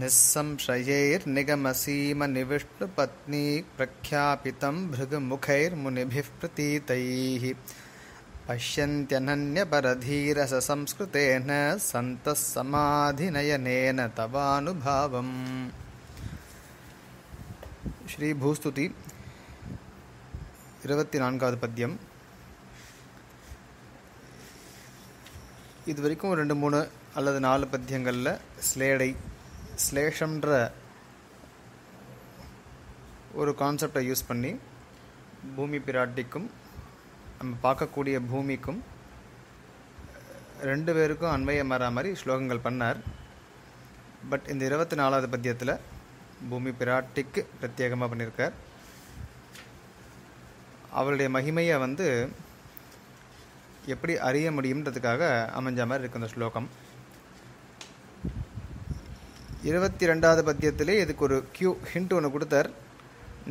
निःसंशयैर्निगमसीमनिविष्णुपत्नी प्रख्यापितं भृगुमुखैर्मुनिभिः प्रतीतैः पश्यन्त्यनन्यपरधीरसंस्कृतेन सन्तः समाधिनयनेन तवानुभावम् ஸ்ரீ பூஸ்துதி இருபத்தி நான்காவது பத்தியம் இது வரைக்கும் ரெண்டு மூணு அல்லது நாலு பத்தியங்களில் ஸ்லேடை ஸ்லேஷம்ன்ற ஒரு கான்செப்டை யூஸ் பண்ணி பூமி பிராட்டிக்கும் நம்ம பார்க்கக்கூடிய பூமிக்கும் ரெண்டு பேருக்கும் அன்வயம் மாறா மாதிரி ஸ்லோகங்கள் பண்ணார். பட் இந்த இருபத்தி நாலாவது பத்தியத்தில் பூமி பிராட்டிக்கு பிரத்யேகமாக பண்ணியிருக்கார் அவருடைய மகிமையை வந்து எப்படி அறிய முடியுன்றதுக்காக அமைஞ்ச மாதிரி இருக்கு அந்த ஸ்லோகம். இருபத்தி ரெண்டாவது பத்தியத்திலே இதுக்கு ஒரு கியூ ஹிண்ட் ஒன்று கொடுத்தார்.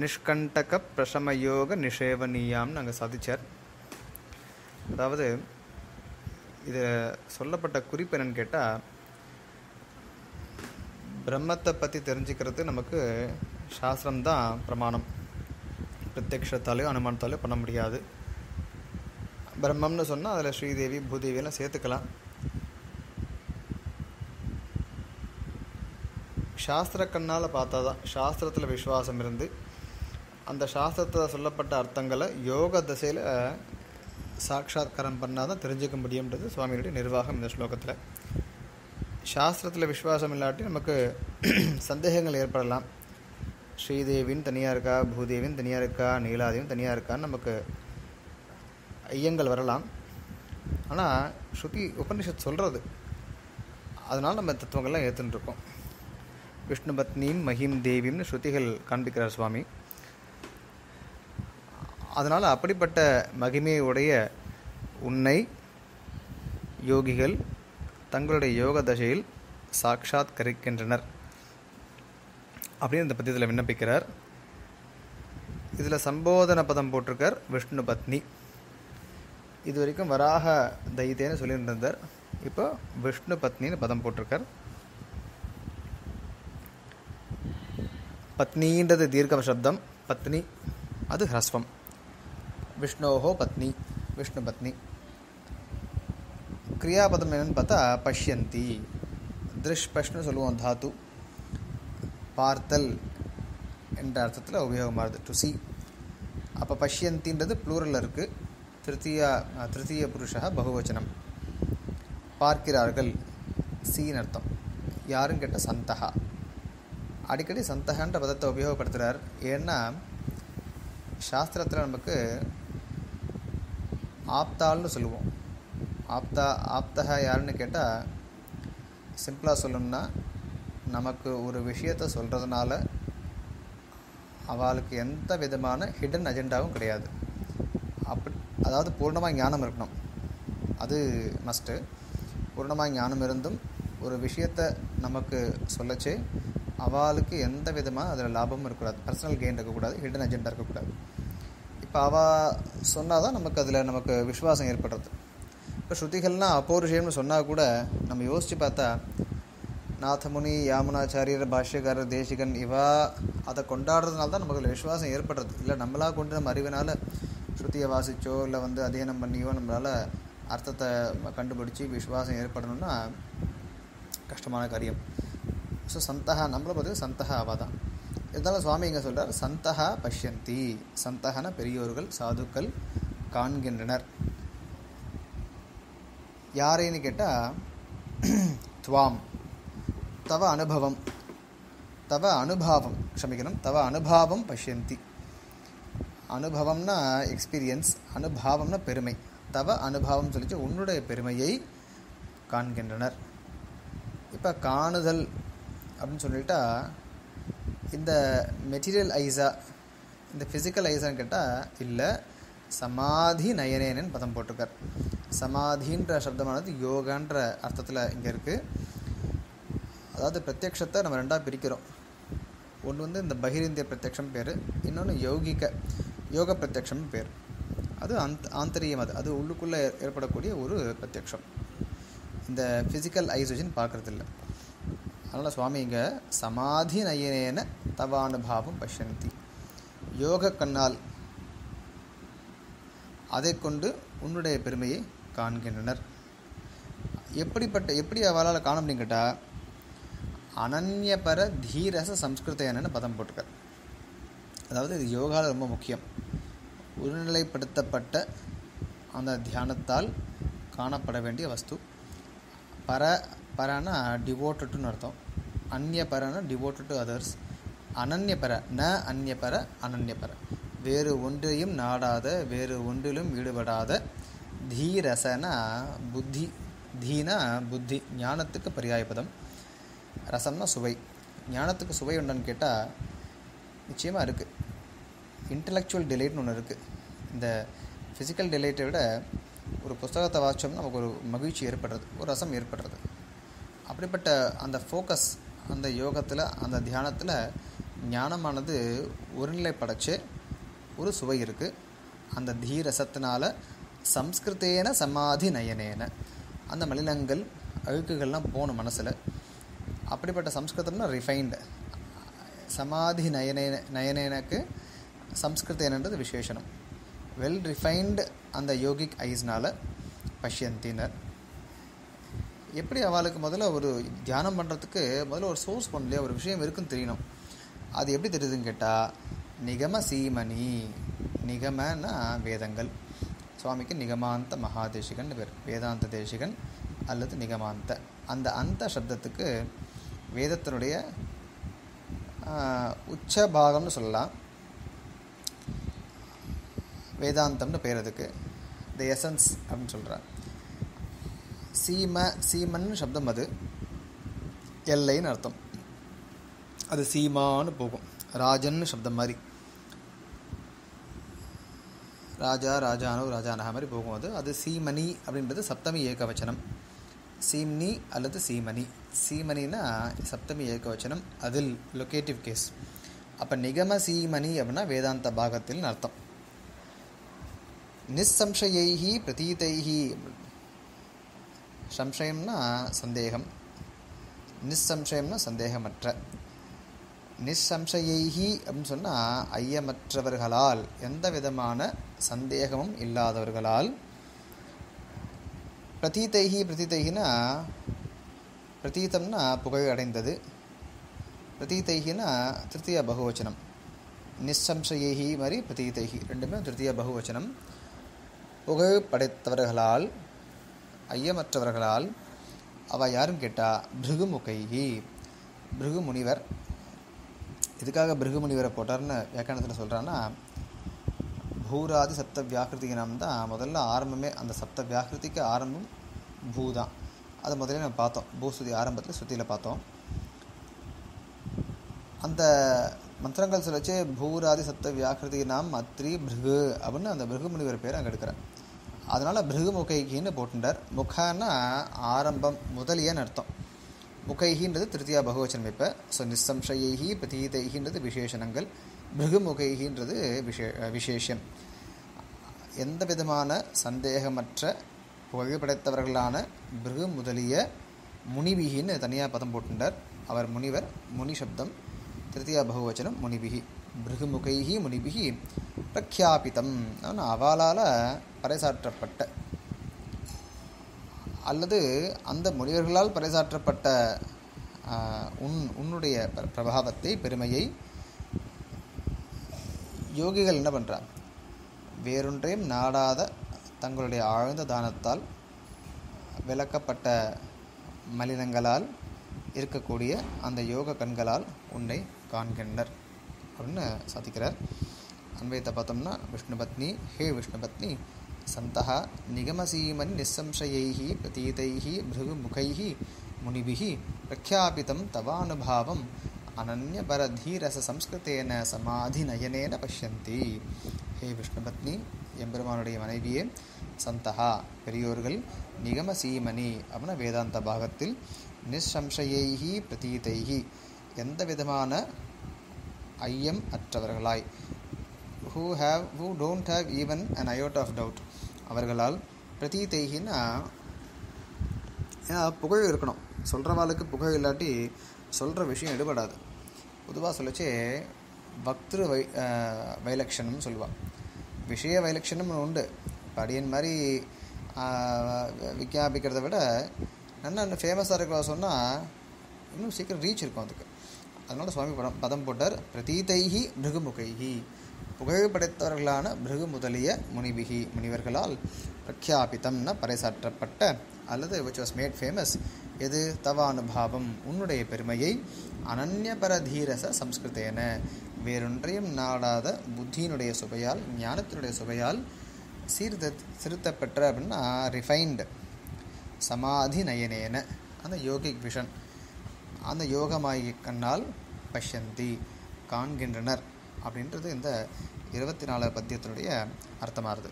நிஷ்கண்டக பிரசமயோக நிஷேவனியாம்னு அங்கே சாதிச்சார். அதாவது இது சொல்லப்பட்ட குறிப்பு என்னன்னு கேட்டால் பிரம்மத்தை பற்றி தெரிஞ்சுக்கிறது நமக்கு சாஸ்திரம்தான் பிரமாணம். பிரத்யக்ஷத்தாலேயோ அனுமானத்தாலேயோ பண்ண முடியாது. பிரம்மம்னு சொன்னால் அதில் ஸ்ரீதேவி பூதேவியெல்லாம் சேர்த்துக்கலாம். சாஸ்திர கண்ணால் பார்த்தா தான் சாஸ்திரத்தில் விசுவாசம் இருந்து அந்த சாஸ்திரத்தில் சொல்லப்பட்ட அர்த்தங்களை யோக திசையில் சாட்சாத்காரம் பண்ணால் தான் தெரிஞ்சுக்க முடியும்ன்றது சுவாமியுடைய நிர்வாகம் இந்த ஸ்லோகத்தில். சாஸ்திரத்தில் விஸ்வாசம் இல்லாட்டி நமக்கு சந்தேகங்கள் ஏற்படலாம். ஸ்ரீதேவின்னு தனியாக இருக்கா பூதேவின்னு தனியாக இருக்கா நீலாதேவின்னு தனியாக இருக்கான்னு நமக்கு ஐயங்கள் வரலாம். ஆனால் ஸ்ருதி உபனிஷத் சொல்கிறது அதனால் நம்ம தத்துவங்கள்லாம் இருக்கோம் விஷ்ணு பத்னியும் மஹிம் தேவின்னு ஸ்ருதிகள் காண்பிக்கிறார் சுவாமி. அதனால் அப்படிப்பட்ட மகிமையுடைய உன்னை யோகிகள் தங்களுடைய யோக தசையில் சாட்சாத் கரிக்கின்றனர். அப்படின்னு இந்த பத்தியத்தில் விண்ணப்பிக்கிறார். இதில் சம்போதன பதம் போட்டிருக்கார் விஷ்ணு பத்னி இது வரைக்கும் வராக தைத்தேன்னு சொல்லியிருந்தார் இப்போ விஷ்ணு பத்னின்னு பதம் போட்டிருக்கார். பத்னின்றது தீர்க்கம் சப்தம் பத்னி அது ஹ்ரஸ்வம் விஷ்ணோஹோ பத்னி விஷ்ணு பத்னி கிரியாபதம் என்னன்னு பார்த்தா பஷ்யந்தி திருஷ் பஷ்னு சொல்லுவோம் தாத்து பார்த்தல் என்ற அர்த்தத்தில் உபயோகமாகுது டு சி அப்போ பஷ்யந்தின்றது ப்ளூரலில் இருக்குது திருத்தீயா திருத்தீய புருஷா பகுவச்சனம் பார்க்கிறார்கள் சீன் அர்த்தம் யாரும் கேட்ட சந்தகா அடிக்கடி சந்தகன்ற பதத்தை உபயோகப்படுத்துகிறார் ஏன்னா சாஸ்திரத்தில் நமக்கு ஆப்தால்னு சொல்லுவோம். ஆப்தா ஆப்தகா யாருன்னு கேட்டால் சிம்பிளாக சொல்லணும்னா நமக்கு ஒரு விஷயத்தை சொல்கிறதுனால அவளுக்கு எந்த விதமான ஹிடன் அஜெண்டாவும் கிடையாது. அப்படி அதாவது பூர்ணமாக ஞானம் இருக்கணும். அது மஸ்ட்டு பூர்ணமாக ஞானம் இருந்தும் ஒரு விஷயத்தை நமக்கு சொல்லச்சு. அவளுக்கு எந்த விதமாக அதில் லாபமும் இருக்கக்கூடாது. பர்சனல் கெயின் இருக்கக்கூடாது ஹிடன் அஜெண்டா இருக்கக்கூடாது. இப்போ அவள் சொன்னால் தான் நமக்கு அதில் நமக்கு விஸ்வாசம் ஏற்படுறது. இப்போ ஸ்ருதிகள்னால் விஷயம்னு சொன்னால் கூட நம்ம யோசித்து பார்த்தா நாதமுனி யாமுனாச்சாரியர் பாஷ்யக்காரர் தேசிகன் இவா அதை கொண்டாடுறதுனால தான் நமக்கு அதில் விஸ்வாசம் ஏற்படுறது. இல்லை நம்மளாக கொண்டு நம்ம அறிவினால் ஸ்ருதியை வாசிச்சோ இல்லை வந்து அध्यயனம் பண்ணியோ நம்மளால் அர்த்தத்தை கண்டுபிடிச்சி விஸ்வாசம் ஏற்படணும்னா கஷ்டமான காரியம். ஸோ சந்தகா நம்மளை பார்த்து சந்தகா அவள் தான் இருந்தாலும் சுவாமி இங்கே சொல்கிறார் சந்தகா பஷ்யந்தி சந்தகன பெரியோர்கள் சாதுக்கள் காண்கின்றனர் யாரேன்னு கேட்டால் துவாம் தவ அனுபவம் தவ அனுபாவம் க்ஷமிக்கணும் தவ அனுபாவம் பஷ்யந்தி அனுபவம்னா எக்ஸ்பீரியன்ஸ் அனுபாவம்னா பெருமை தவ அனுபவம் சொல்லிச்சு உன்னுடைய பெருமையை காண்கின்றனர் இப்போ காணுதல் அப்படின்னு சொல்லிட்டா இந்த மெட்டீரியல் ஐஸா இந்த ஃபிசிக்கல் ஐஸான்னு கேட்டால் இல்லை சமாதி நயனேனன்னு பதம் போட்டிருக்கார். சமாதின்ற சப்தமானது யோகான்ற அர்த்தத்தில் இங்கே இருக்குது அதாவது பிரத்யக்ஷத்தை நம்ம ரெண்டாக பிரிக்கிறோம். ஒன்று வந்து இந்த பகிரிந்திய பிரத்யக்ஷம் பேர் இன்னொன்று யோகிக்க யோக பிரத்யக்ஷம் பேர். அது அந்த ஆந்தரியம் அது. அது உள்ளுக்குள்ளே ஏற்படக்கூடிய ஒரு பிரத்யக்ஷம். இந்த ஃபிசிக்கல் ஐஸ் பார்க்குறதில்ல. அதனால் சுவாமி இங்கே சமாதி நயனேன தவானுபாவம் பஷ்யந்தி. யோக கண்ணால் அதை கொண்டு உன்னுடைய பெருமையை காண்கின்றனர். எப்படிப்பட்ட எப்படி அவளால் காண முடியும் கேட்டால் அனன்யபர தீரச சம்ஸ்கிருதேனன்னு பதம் போட்டிருக்கார். அதாவது இது யோகாவில் ரொம்ப முக்கியம். ஒருநிலைப்படுத்தப்பட்ட அந்த தியானத்தால் காணப்பட வேண்டிய வஸ்து. பர பரனா டிவோட்டட்டுன்னு அர்த்தம். அந்நிய பரனா டிவோட்டட் டு அதர்ஸ் அனன்யபர ந அந்நியபர அனன்யபர வேறு ஒன்றையும் நாடாத வேறு ஒன்றிலும் ஈடுபடாத தீரசனா புத்தி தீனா புத்தி ஞானத்துக்கு பரியாயபதம் ரசம்னா சுவை. ஞானத்துக்கு சுவை உண்டான்னு கேட்டால் நிச்சயமாக இருக்குது இன்டலெக்சுவல் டிலைட்னு ஒன்று இருக்குது இந்த ஃபிசிக்கல் டிலைட்டை விட ஒரு புஸ்தகத்தை வாசித்தோம்னா நமக்கு ஒரு மகிழ்ச்சி ஏற்படுறது ஒரு ரசம் ஏற்படுறது. அப்படிப்பட்ட அந்த ஃபோக்கஸ் அந்த யோகத்தில் அந்த தியானத்தில் ஞானமானது ஒருநிலை படைச்சு ஒரு சுவை இருக்குது அந்த தீரசத்தினால் சம்ஸ்கிருத்தேன சமாதி நயனேன அந்த மலினங்கள் அழுக்குகள்லாம் போகணும் மனசில். அப்படிப்பட்ட சம்ஸ்கிருதம்னா ரிஃபைன்டு சமாதி நயனேன நயனேனக்கு சம்ஸ்கிருத்தேனன்றது விசேஷனம். வெல் ரிஃபைன்டு அந்த யோகிக் ஐஸ்னால் பஷ்யந்தினர். எப்படி அவளுக்கு முதல்ல ஒரு தியானம் பண்ணுறதுக்கு முதல்ல ஒரு சோர்ஸ் பண்ணலையா ஒரு விஷயம் இருக்குன்னு தெரியணும். அது எப்படி தெரியுதுன்னு கேட்டால் நிகம சீமணி நிகமன்னா வேதங்கள். சுவாமிக்கு நிகமாந்த மகாதேசிகன் பேர் வேதாந்த தேசிகன் அல்லது நிகமாந்த. அந்த அந்த சப்தத்துக்கு வேதத்தினுடைய உச்ச பாகம்னு சொல்லலாம். வேதாந்தம்னு பேர் அதுக்கு. த எசன்ஸ் அப்படின்னு சொல்கிறேன் சீம சீமன் சப்தம் அது. எல்லைன்னு அர்த்தம். அது சீமான்னு போகும். ராஜன் சப்தம் மாதிரி ராஜா ராஜானோ ராஜானக மாதிரி போகும் அது. அது சீமணி அப்படின்றது சப்தமி ஏகவச்சனம். சீம்னி அல்லது சீமணி. சீமணினா சப்தமி ஏகவச்சனம். அதில் லொக்கேட்டிவ் கேஸ் அப்போ நிகம சீமணி அப்படின்னா வேதாந்த பாகத்தில் அர்த்தம். நிசம்சயைஹி பிரதீதைஹி சம்சயம்னா சந்தேகம் நிசம்சயம்னா சந்தேகமற்ற. நிசம்சயைஹி அப்படின்னு சொன்னால் ஐயமற்றவர்களால் எந்த விதமான சந்தேகமும் இல்லாதவர்களால். பிரதீதைகி பிரதீதைகினா பிரதீதம்னா புகழ் அடைந்தது. பிரதீதைகினா திருத்திய பகுவச்சனம். நிசம்சயைஹி மாதிரி பிரதீதைகி ரெண்டுமே திருத்திய பகுவச்சனம். புகழ் படைத்தவர்களால் ஐயமற்றவர்களால் அவள் யாரும் கேட்டால் பிருகுமுகைகி பிருகு முனிவர் எதுக்காக பிருகு முனிவரை போட்டார்னு வியாக்கியானத்தில் சொல்கிறான்னா பூராதி சப்த வியாக்கிருதிகினம் தான் முதல்ல ஆரம்பமே அந்த சப்த வியாக்கிருதிக்கு ஆரம்பம் பூ தான். அதை முதல்ல நம்ம பார்த்தோம். பூஸ்துதி ஆரம்பத்தில் சுத்தியில் பார்த்தோம். அந்த மந்திரங்கள் சொல்லிச்சு பூராதி சப்த வியாக்கிருதிகினாம் அத்ரி பிருகு அப்படின்னு அந்த பிருகு முனிவர் பேர் அங்கே எடுக்கிறேன் அதனால் பிருகு முகைகின்னு போட்டுட்டார் முகன்னா ஆரம்பம் முதலியன்னு அர்த்தம். முகைகின்றது திருத்தியா பகுவச்சனம் இப்போ ஸோ நிசம்சயைகி பிரதீதைகின்றது விசேஷணங்கள். பிருகுமுகைகின்றது விஷே விசேஷம். எந்த விதமான சந்தேகமற்ற புகழ்படைத்தவர்களான பிருகு முதலிய முனிபிகின்னு தனியாக பதம் போட்டுட்டார் அவர் முனிவர் முனி சப்தம் திருத்தியா பகுவச்சனம் முனிபிகி பிருகுமுகைகி முனிபிகி பிரக்யாபிதம் அவளால் பறைசாற்றப்பட்ட। அல்லது அந்த முனிவர்களால் பறைசாற்றப்பட்ட உன் உன்னுடைய பிரபாவத்தை பெருமையை யோகிகள் என்ன பண்ணுறா வேறொன்றையும் நாடாத தங்களுடைய ஆழ்ந்த தானத்தால் விளக்கப்பட்ட மலினங்களால் இருக்கக்கூடிய அந்த யோக கண்களால் உன்னை காண்கின்றனர். அப்படின்னு சாதிக்கிறார். அன்வயத்தை பார்த்தோம்னா விஷ்ணு பத்னி ஹே விஷ்ணு பத்னி சந்தா நிகமசீமன் நிசம்சயை பிரதீதை பிருகுமுகை முனிபிஹி பிரக்யாபிதம் தவானுபாவம் அனன்யபரதீரச சம்ஸ்கிருத்தேன சமாதி நயனேன பஷ்யந்தி. ஹே விஷ்ணுபத்னி எம்பெருமானுடைய மனைவியே சந்தகா பெரியோர்கள் நிகம அப்படின்னா வேதாந்த பாகத்தில் நிசம்சயைகி பிரதீதைகி எந்த விதமான ஐயம் அற்றவர்களாய். Who have who don't have even an iota of doubt அவர்களால் பிரதீதைகின்னா ஏன்னா புகழ் இருக்கணும். சொல்கிறவாளுக்கு புகழ் இல்லாட்டி சொல்கிற விஷயம் எடுபடாது. பொதுவாக சொல்லிச்சு பக்திரு வை வைலக்ஷணம்னு சொல்லுவாள் விஷய வைலக்ஷணம்னு உண்டு. படியின் மாதிரி விஞ்ஞாபிக்கிறத விட நல்லா இன்னும் ஃபேமஸாக இருக்கிற சொன்னால் இன்னும் சீக்கிரம் ரீச் இருக்கும் அதுக்கு. அதனால சுவாமி படம் பதம் போட்டார் பிரதீதைகி பிருகுமுகைஹி. புகழ் படைத்தவர்களான பிருகு முதலிய முனிபிகி முனிவர்களால் பிரக்யாபித்தம்ன பறைசாற்றப்பட்ட அல்லது விச் வாஸ் மேட் ஃபேமஸ் எது தவ அனுபாவம் உன்னுடைய பெருமையை அனன்யபரதீரச சம்ஸ்கிருதேன. வேறொன்றையும் நாடாத புத்தியினுடைய சுவையால் ஞானத்தினுடைய சுவையால் சீர்த திருத்தப்பெற்ற அப்படின்னா ரிஃபைன்டு சமாதி நயனேன அந்த யோகிக் விஷன். அந்த யோகமாகிய கண்ணால் பஷந்தி காண்கின்றனர் அப்படின்றது இந்த இருபத்தி நாலு பத்தியத்தினுடைய அர்த்தமாகுது.